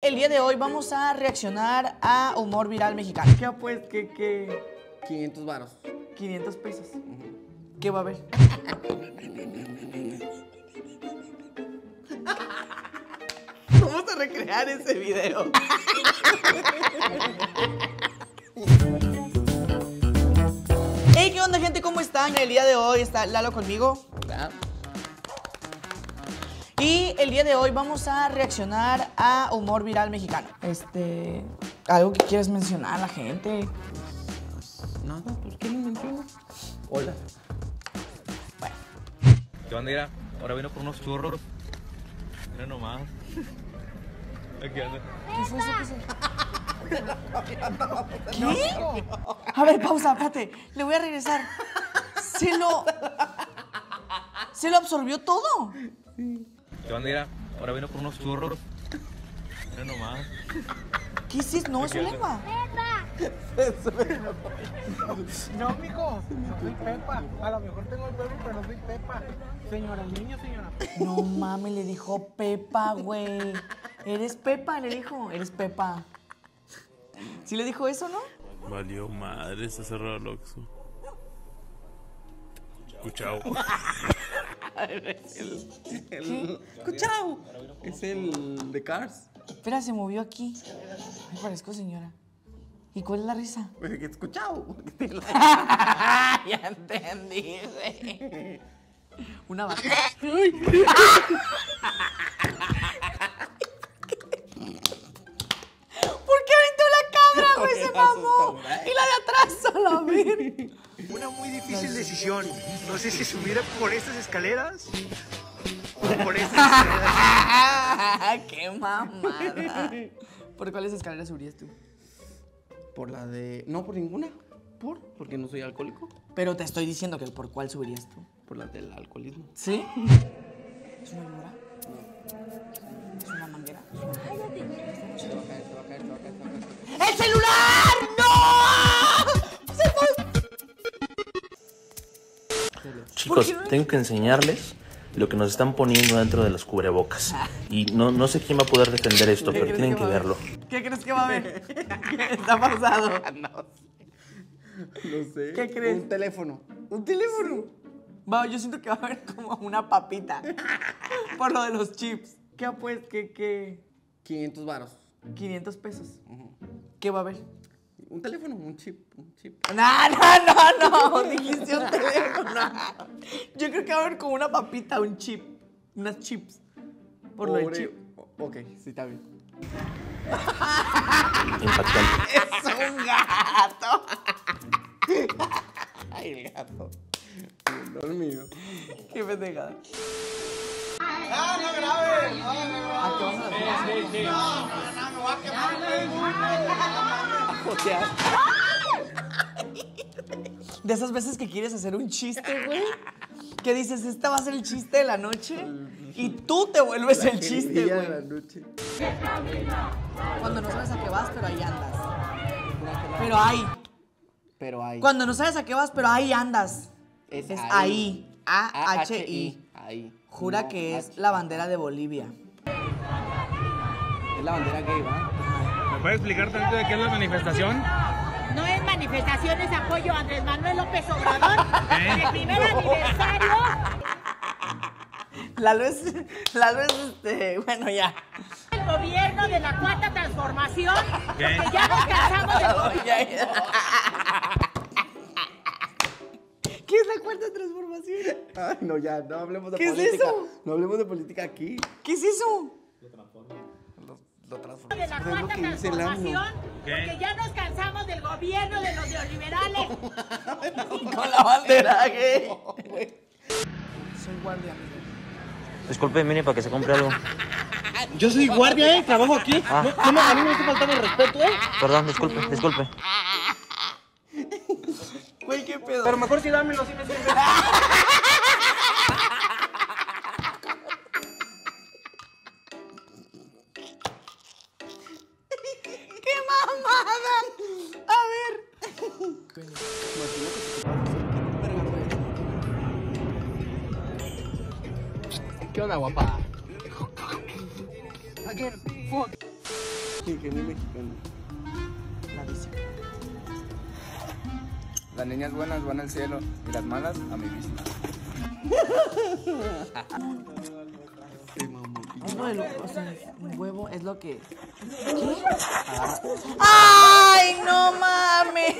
El día de hoy vamos a reaccionar a humor viral mexicano. ¿Qué pues? ¿Qué, qué? 500 varos. 500 pesos. ¿Qué va a haber? Vamos a recrear ese video. Hey, ¿qué onda, gente? ¿Cómo están? El día de hoy está Lalo conmigo. El día de hoy vamos a reaccionar a humor viral mexicano. Este. Algo que quieres mencionar a la gente. Nada, ¿por qué no mencionas? Hola. ¿Qué onda, mira? Ahora vino por unos churros. Mira nomás. Aquí anda. ¿Qué fue eso? ¿Qué es eso? ¿Qué? A ver, pausa, espérate. Le voy a regresar. Se lo. Se lo absorbió todo. ¿Qué mira? Ahora vino por unos churros. Mira nomás. ¿Qué es eso? No, es su lengua. No, mijo, no soy Pepa. A lo mejor tengo el pelo, pero no soy Pepa. Señora, el niño, señora. No mames, le dijo Pepa, güey. Eres Pepa, le dijo. Eres Pepa. ¿Sí le dijo eso, no? Valió madre, está cerrado el Oxxo. Escuchao. El... Escuchao. Es el de Cars. Espera, se movió aquí. Me parezco señora. ¿Y cuál es la risa? Pues, Escuchao. ya entendí, güey. Una vaca. decisión. No sé si subir por estas escaleras o por estas escaleras. ¡Qué mamada! ¿Por cuáles escaleras subirías tú? Por la de. No, por ninguna. ¿Por? Porque no soy alcohólico. Pero te estoy diciendo que por cuál subirías tú. Por la del alcoholismo. ¿Sí? ¿Es una lora? ¿Es una manguera? ¡El celular! Chicos, tengo que enseñarles lo que nos están poniendo dentro de las cubrebocas. Y no, no sé quién va a poder defender esto, ¿Qué pero tienen que verlo. ¿Qué crees que va a haber? ¿Qué está pasado? No sé. ¿Qué crees? Un teléfono. ¿Un teléfono? Va, yo siento que va a haber como una papita. Por lo de los chips. ¿Qué pues? ¿Qué, qué? 500 varos. 500 pesos. ¿Qué va a haber? Un teléfono, un chip. Un chip. No, no, no, no. Dijiste un teléfono. Yo creo que va a haber como una papita, un chip. Unas chips. Por lo del chip. Ok, sí, está bien. Impactante. Es un gato. Ay, el gato. Bien dormido. Qué pendejada. ¡Ah, no grabes! ¿A qué vas a hacer? De esas veces que quieres hacer un chiste, güey. Que dices, esta va a ser el chiste de la noche. Y tú te vuelves el chiste, Día de la güey. noche. Cuando no sabes a qué vas, pero ahí andas. Pero ahí. Pero hay. Cuando no sabes a qué vas, pero ahí andas. Es Es ahí. ahí. A-H-I. Ahí. Jura No, que es H. la bandera de Bolivia. Es la bandera gay, ¿va? ¿Me puedes explicar tantito de qué es la manifestación? No es manifestación, es apoyo a Andrés Manuel López Obrador en el primer aniversario. Lalo es, Lalo es, este, bueno, ya. El gobierno de la cuarta transformación, ¿Qué? porque ya nos cansamos de Lalo, ya, ya. ¿Qué es la cuarta transformación? Ay, no, ya, no hablemos de ¿Qué es política. eso? No hablemos de política aquí. ¿Qué es eso? Lo de la lo cuarta que transformación, porque ya nos cansamos del gobierno de los neoliberales. Con la bandera gay. Soy guardia. Disculpe, mire, para que se compre algo. Yo soy guardia, ¿eh? Trabajo aquí. Ah. No, no a mí no me está faltando el respeto, ¿eh? Perdón, disculpe, disculpe. Güey, qué pedo. Pero mejor si dámelo, si me sirve. ¿Qué onda, guapa? Again, fuck. Ingenio mexicano. La bici. Las niñas buenas van al cielo y las malas a mi vista. Uno de los, o sea, un huevo es lo que. ¿Qué? ¡Ay, no mames!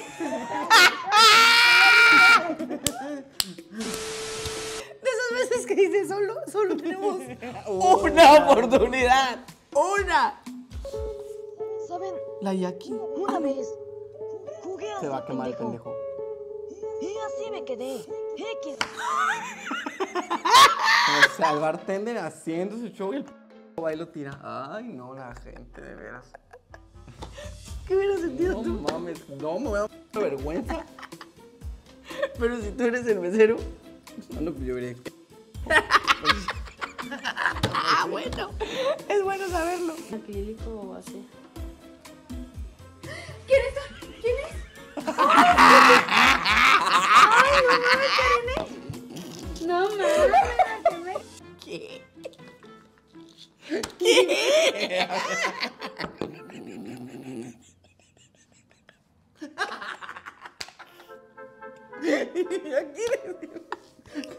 Que dices, solo, solo tenemos una oportunidad. ¡Una! ¿Saben? La Yaki. Una vez jugué a Se va a quemar el pendejo. Y así me quedé. X. O sea, el bartender haciendo su show y el p va y lo tira. Ay, no, la gente, de veras. ¿Qué hubieras sentido No tú? mames, no, me da vergüenza. Pero si tú eres el mesero. Ah, no, pues yo. Ah, bueno. Es bueno saberlo. Acrílico o así. ¿Quién es? ¿Quién es? No mames, ¿Qué?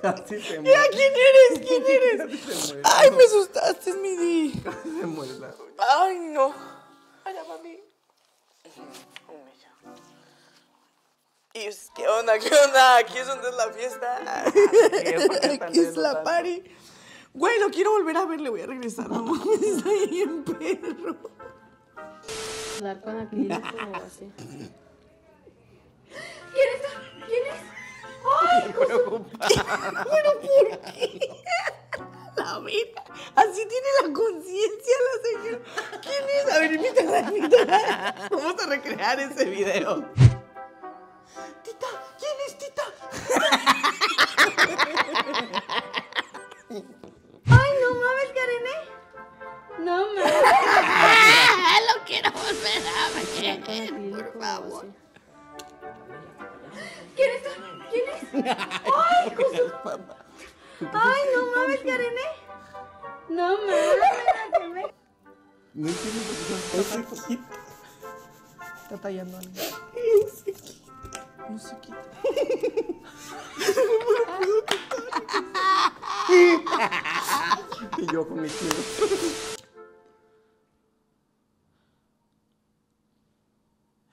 Casi se ¿Ya muere. quién eres? ¿Quién eres? Se muere. Ay, me asustaste, mi di. Se muere la Ay, no. Ay, mami. Y es, ¿qué onda? ¿Qué onda? Aquí es donde es la fiesta. Aquí es la party. Güey, lo quiero volver a ver, le voy a regresar. No mames, está bien perro. Hablar con o así. ¡Ay! ¿Pero por qué? La vida. Así tiene la conciencia la señora. ¿Quién es? A ver, invítala, invítala. Vamos a recrear ese video. Tita, ¿quién es Tita? ¡Ay, no mames, Karene! No mames. Lo quiero volver a ver, por favor. ¡Ay, hijo de su- ¡Ay, no mames, Karene! No mames. No entiendo por qué se está quita. Está tallando algo. No se quita. Y yo con mi kilo.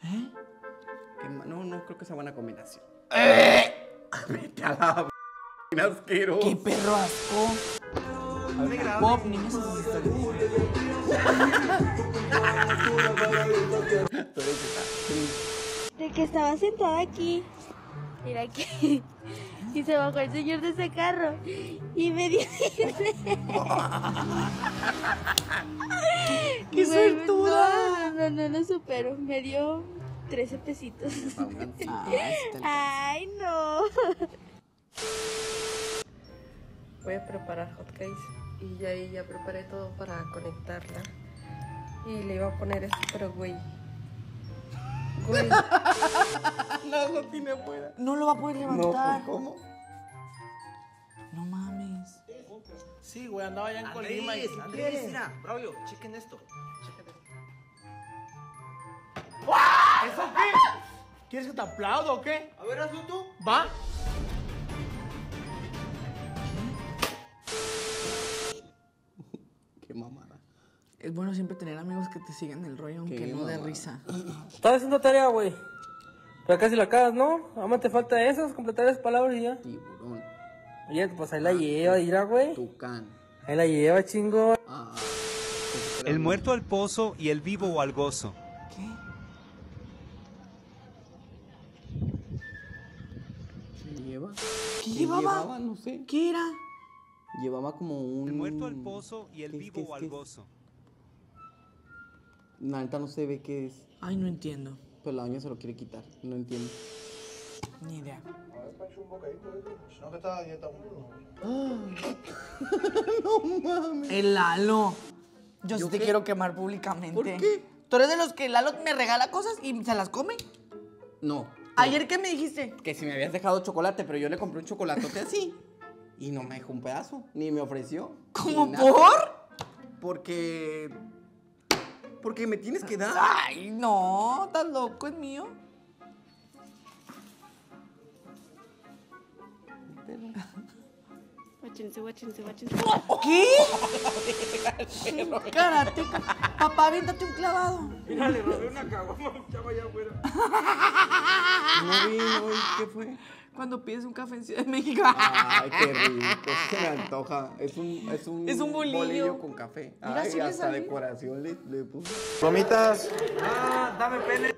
¿Eh? No, no creo que sea buena combinación. Vete a la b- asqueroso. ¡Qué perro asco! Bob, ni me. De que estaba sentada aquí. Mira aquí. Y se bajó el señor de ese carro. Y me dio. ¡Qué suertuda! No, no, no, no lo supero. Me dio 13 pesitos. Ah, Ay, no. Voy a preparar hotcakes y ya ahí ya preparé todo para conectarla. Y le iba a poner esto, pero güey. Güey. No, no tiene fuera. No lo va a poder No, levantar. pues, ¿cómo? No mames. Sí, güey, andaba allá en Colima. y- Andrés, mira, Braulio, chequen esto. ¿Eso qué? ¿Quieres que te aplaudo o qué? A ver, hazlo tú. ¿Va? Qué mamada. Es bueno siempre tener amigos que te sigan el rollo, aunque Qué no de mamada. risa. Estás haciendo tarea, güey. Pero casi la acabas, ¿no? Vamos, te falta eso, completar esas palabras y ya. Tiburón. Oye, pues ahí la lleva, irá, güey. Tucán. Ahí la lleva, chingo. Ah. El muerto al pozo y el vivo al gozo. Lleva? ¿Qué llevaba? No sé. ¿Qué era? Llevaba como un. El muerto al pozo y el ¿Qué es, qué vivo es, al es? gozo. La neta no se ve qué es. Ay, no entiendo. Pero la doña se lo quiere quitar. No entiendo. Ni idea. no mames. El Lalo. Yo, sí ¿Yo te qué? quiero quemar públicamente. ¿Por qué? ¿Tú eres de los que Lalo me regala cosas y se las come? No. ¿Ayer qué me dijiste? Que si me habías dejado chocolate, pero yo le compré un chocolatote así. Y no me dejó un pedazo. Ni me ofreció. ¿Cómo por? Porque. Porque me tienes que dar. Ay, no, estás loco, es mío. Guáchense, guáchense, guáchense. ¿Qué? Karateca. Papá, véntate un clavado. Mira, le robé una caguama, chava allá afuera. No ¿y qué fue? Cuando pides un café en Ciudad de México. Ay, qué rico. Se me antoja. Es un, es un, Es un bolillo. con café. Mira, Ay, sí le hasta salió. decoración le, le puse. Ah, dame pene.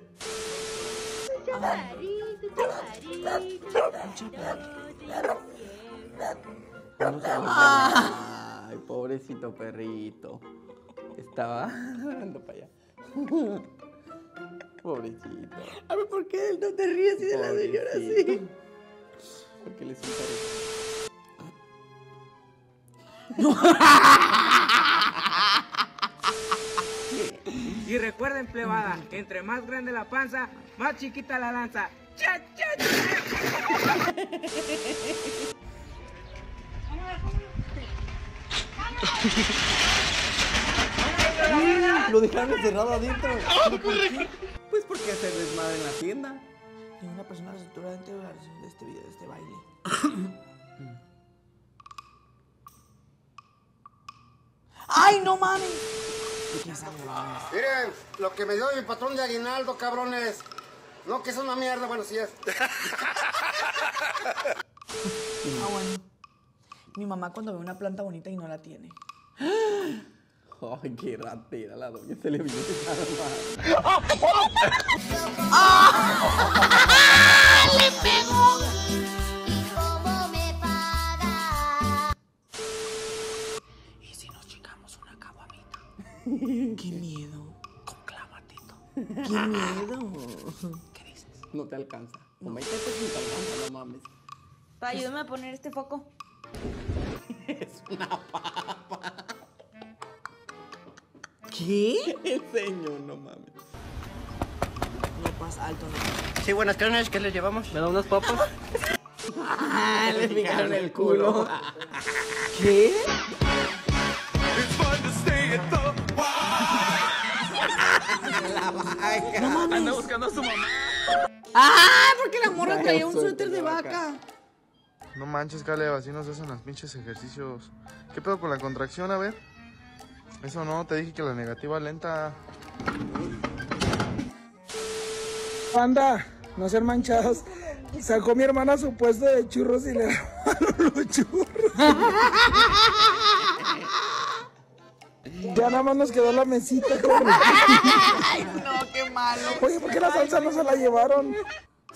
Ay, pobrecito perrito. Estaba ando para allá. Pobrecito. A ver, ¿por qué él no te ríes y de la señora así? Porque le sienta Y recuerden, plebada, que entre más grande la panza, más chiquita la lanza. ¡Cha, cha, cha! Lo dejaron encerrado adentro. ¿Pero por qué? Pues porque hacer desmadre en la tienda. Y una persona resultó dentro de la reacción de este video, de este baile. ¡Ay, no mames! Miren, lo que me dio mi patrón de aguinaldo, cabrones. No, que es una mierda, bueno, sí es. Ah, bueno. Mi mamá cuando ve una planta bonita y no la tiene. Ay, qué ratera la doña. Se le vino ¡Le pegó! ¿Y si nos chingamos una caguamita? ¡Qué miedo! Con clavatito. ¡Qué miedo! ¿Qué dices? No te alcanza. Como ahí te no alcanza, no mames. Pa, ayúdame a poner este foco. Es una papa. ¿Qué? El señor, no mames. No pasa alto, no. Sí, buenas carnes, ¿qué les llevamos? ¿Me da unas papas? Ah, le picaron el culo. ¿Qué? No mames. Anda buscando a su mamá. ¡Ah! Porque la morra traía un suéter de vaca. No manches, Caleb, así nos hacen los pinches ejercicios. ¿Qué pedo con la contracción? A ver. Eso no, te dije que la negativa lenta. Banda, no ser manchados. Sacó mi hermana su puesto de churros y le robaron los churros. ya nada más nos quedó la mesita. Ay, no, qué malo. Oye, ¿por qué la salsa no se la llevaron?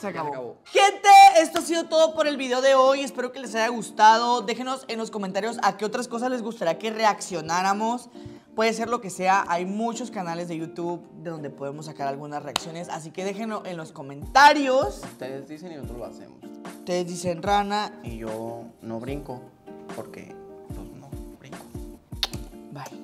Se acabó. Gente, esto ha sido todo por el video de hoy. Espero que les haya gustado. Déjenos en los comentarios a qué otras cosas les gustaría que reaccionáramos. Puede ser lo que sea. Hay muchos canales de YouTube de donde podemos sacar algunas reacciones. Así que déjenlo en los comentarios. Ustedes dicen y nosotros lo hacemos. Ustedes dicen rana. Y yo no brinco porque pues no brinco. Bye.